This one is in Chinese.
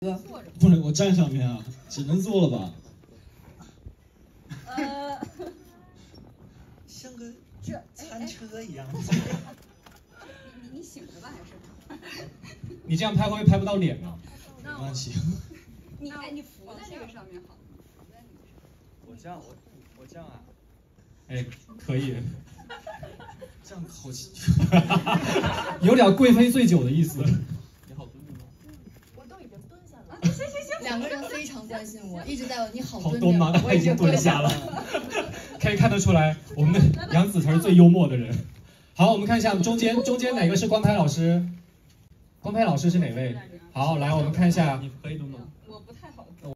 不能，我站上面啊，只能坐了吧？呃，像个这餐车一样。你你醒着吧还是？你这样拍会不会拍不到脸呢？没关系。你哎，你扶在这个上面好。我这样，我我这样啊，哎，可以，这样好奇。有点贵妃醉酒的意思。蹲下了。行行行，两个人非常关心我，一直在问你好好蹲蹲吗？他已经蹲下了，可以看得出来，我们的杨紫才是最幽默的人。好，我们看一下中间中间哪个是光拍老师？光拍老师是哪位？好，来我们看一下你可以蹲吗？